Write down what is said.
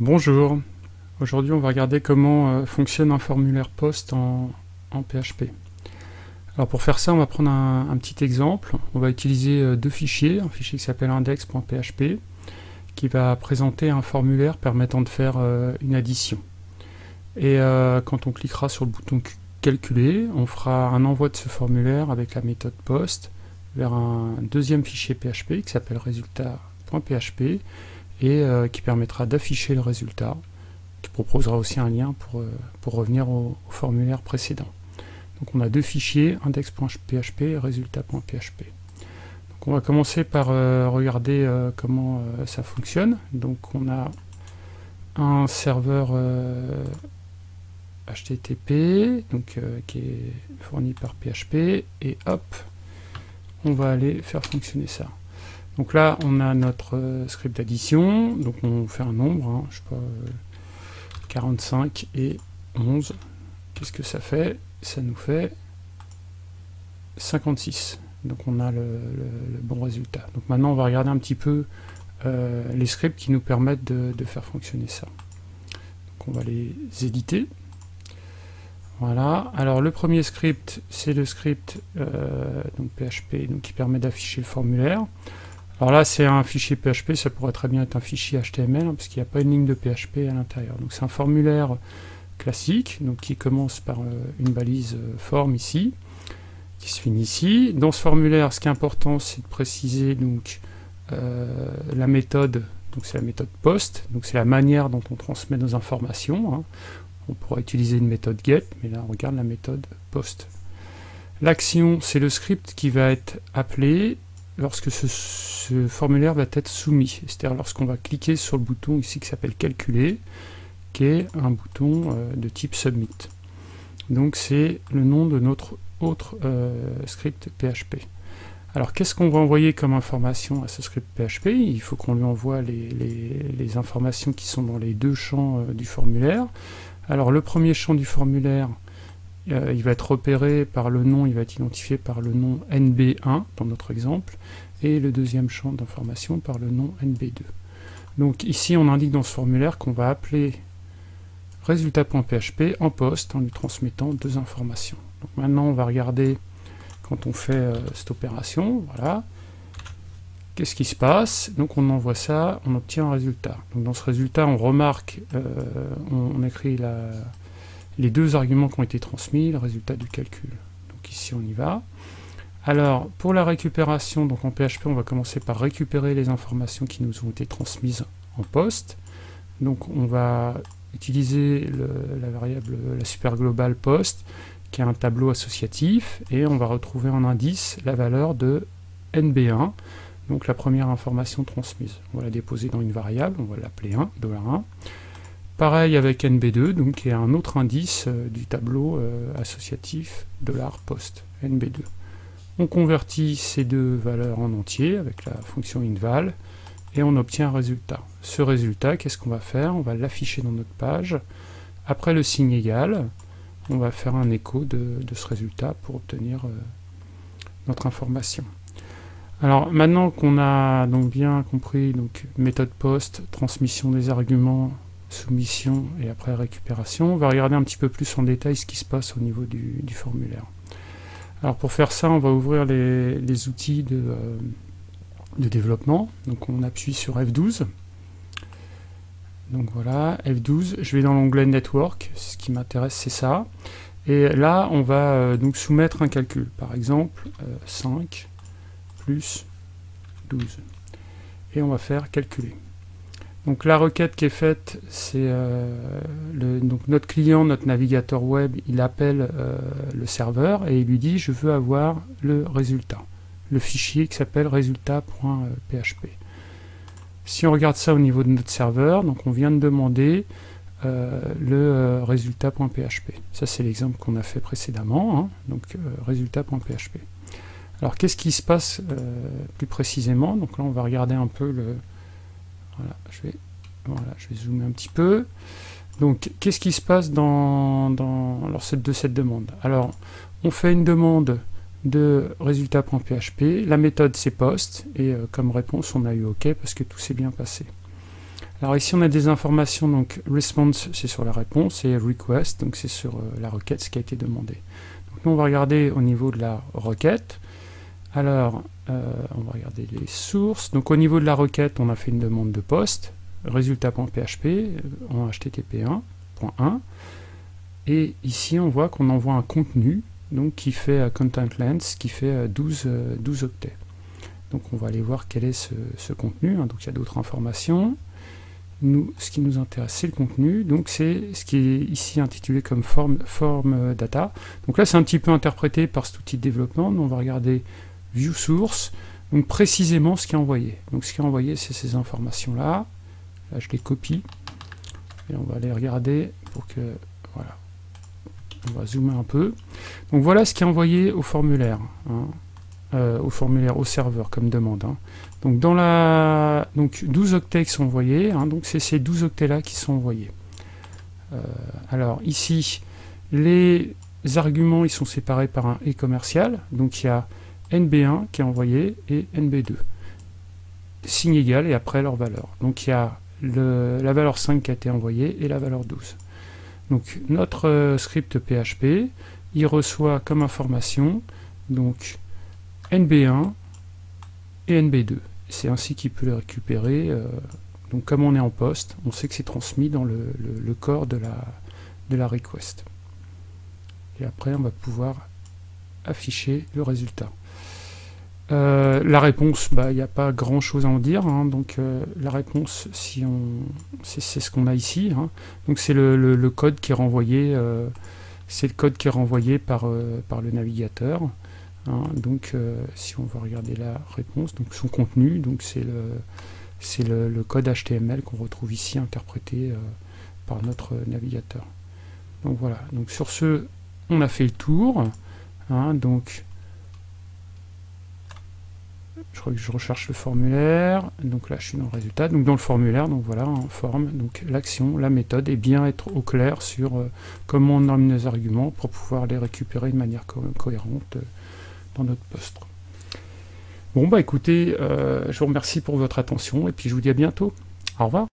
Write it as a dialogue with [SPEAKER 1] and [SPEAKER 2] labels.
[SPEAKER 1] Bonjour, aujourd'hui on va regarder comment euh, fonctionne un formulaire post en, PHP. Alors pour faire ça on va prendre un, petit exemple, on va utiliser euh, deux fichiers, un fichier qui s'appelle index.php qui va présenter un formulaire permettant de faire euh, une addition. Et quand on cliquera sur le bouton calculer, on fera un envoi de ce formulaire avec la méthode post vers un deuxième fichier PHP qui s'appelle résultat.php et euh, qui permettra d'afficher le résultat, qui proposera aussi un lien pour, euh, pour revenir au, formulaire précédent. Donc on a deux fichiers, index.php et résultat.php. Donc on va commencer par euh, regarder comment ça fonctionne. Donc on a un serveur HTTP donc, qui est fourni par PHP et hop, on va aller faire fonctionner ça. Donc là, on a notre euh, script d'addition. Donc on fait un nombre, hein, je sais pas, 45 euh, et 11. Qu'est-ce que ça fait? Ça nous fait 56. Donc on a le, bon résultat. Donc maintenant, on va regarder un petit peu euh, les scripts qui nous permettent de, faire fonctionner ça. Donc on va les éditer. Voilà. Alors le premier script, c'est le script PHP qui permet d'afficher le formulaire. Alors là, c'est un fichier PHP, ça pourrait très bien être un fichier HTML, hein, parce qu'il n'y a pas une ligne de PHP à l'intérieur. Donc c'est un formulaire classique, donc qui commence par euh, une balise euh, forme ici, qui se finit ici. Dans ce formulaire, ce qui est important, c'est de préciser donc euh, la méthode, donc c'est la méthode post, donc c'est la manière dont on transmet nos informations. Hein. On pourrait utiliser une méthode get, mais là on regarde la méthode post. L'action, c'est le script qui va être appelé lorsque ce, formulaire va être soumis, c'est-à-dire lorsqu'on va cliquer sur le bouton ici qui s'appelle calculer, qui est un bouton euh, de type submit. Donc c'est le nom de notre autre euh, script PHP. Alors qu'est-ce qu'on va envoyer comme information à ce script PHP Il faut qu'on lui envoie les, informations qui sont dans les deux champs euh, du formulaire. Alors le premier champ du formulaire, euh, il va être repéré par le nom, il va être identifié par le nom NB1 dans notre exemple, et le deuxième champ d'information par le nom NB2. Donc ici on indique dans ce formulaire qu'on va appeler résultat.php en poste en lui transmettant deux informations. Donc maintenant on va regarder quand on fait euh, cette opération, voilà. Qu'est-ce qui se passe? Donc on envoie ça, on obtient un résultat. Donc dans ce résultat on remarque, euh, on écrit la, les deux arguments qui ont été transmis, le résultat du calcul. Donc ici on y va. Alors pour la récupération, donc en PHP on va commencer par récupérer les informations qui nous ont été transmises en poste. Donc on va utiliser la variable, la super globale post, qui est un tableau associatif, et on va retrouver en indice la valeur de NB1, donc la première information transmise. On va la déposer dans une variable, on va l'appeler 1, $1. Pareil avec NB2, donc qui est un autre indice euh, du tableau euh, associatif de l'art post, NB2. On convertit ces deux valeurs en entier avec la fonction inval et on obtient un résultat. Ce résultat, qu'est-ce qu'on va faire? On va l'afficher dans notre page. Après le signe égal, on va faire un écho de, ce résultat pour obtenir euh, notre information. Alors maintenant qu'on a donc bien compris donc méthode post, transmission des arguments, soumission et après récupération. On va regarder un petit peu plus en détail ce qui se passe au niveau du, formulaire. Alors pour faire ça, on va ouvrir les, outils de, euh, de, développement. Donc on appuie sur F12. Donc voilà, F12, je vais dans l'onglet Network, ce qui m'intéresse c'est ça. Et là, on va euh, donc soumettre un calcul. Par exemple, 5 euh, plus 12. Et on va faire calculer. Donc la requête qui est faite, c'est euh, notre client, notre navigateur web, il appelle euh, le serveur et il lui dit je veux avoir le résultat, le fichier qui s'appelle résultat.php. Si on regarde ça au niveau de notre serveur, donc on vient de demander euh, le résultat.php. Ça c'est l'exemple qu'on a fait précédemment, hein. donc résultat.php. Alors qu'est-ce qui se passe plus précisément? Donc là on va regarder un peu le, je vais, zoomer un petit peu. Donc, qu'est-ce qui se passe dans, de cette demande? Alors, on fait une demande de résultat.php, la méthode c'est post, et euh, comme réponse on a eu OK parce que tout s'est bien passé. Alors ici on a des informations, donc response c'est sur la réponse et request donc c'est sur euh, la requête, ce qui a été demandé. Donc nous on va regarder au niveau de la requête. Alors on va regarder les sources. Donc au niveau de la requête on a fait une demande de poste, résultat.php euh, en HTTP 1.1 et ici on voit qu'on envoie un contenu donc qui fait content length qui fait 12, 12 octets. Donc on va aller voir quel est ce, contenu. Hein. Donc il y a d'autres informations ce qui nous intéresse, c'est le contenu. Donc c'est ce qui est ici intitulé comme form, form data. Donc là, c'est un petit peu interprété par cet outil de développement. on va regarder view source. Donc précisément ce qui est envoyé. Donc ce qui est envoyé, c'est ces informations-là. Là, je les copie. Et on va les regarder pour que... Voilà. On va zoomer un peu. Donc voilà ce qui est envoyé au formulaire. Hein. Euh, au formulaire, au serveur comme demande. Hein. Donc dans la donc 12 octets qui sont envoyés, hein, donc c'est ces 12 octets là qui sont envoyés. Euh, alors ici, les arguments ils sont séparés par un et commercial, donc il y a NB1 qui est envoyé et NB2. Signe égal et après leur valeur. Donc il y a la valeur 5 qui a été envoyée et la valeur 12. Donc notre euh, script PHP, il reçoit comme information donc NB1 et NB2. C'est ainsi qu'il peut les récupérer. Euh, donc comme on est en poste, on sait que c'est transmis dans le, corps de la, de la request. Et après, on va pouvoir afficher le résultat. Euh, la réponse, bah, il n'y a pas grand chose à en dire. Hein. donc euh, la réponse, si on, c'est ce qu'on a ici. Hein. donc c'est le, code qui est renvoyé. c'est le code qui est renvoyé par, le navigateur. Hein, donc, euh, si on va regarder la réponse, donc son contenu, donc c'est le, code HTML qu'on retrouve ici interprété euh, par notre navigateur. Donc voilà. Donc sur ce, on a fait le tour. Donc je, je recherche le formulaire. Donc là, je suis dans le résultat. Donc dans le formulaire, donc voilà, en forme, donc l'action, la méthode, et bien être au clair sur euh, comment on nomme nos arguments pour pouvoir les récupérer de manière cohérente dans notre poste. Bon bah écoutez, euh, je vous remercie pour votre attention et puis je vous dis à bientôt. Au revoir.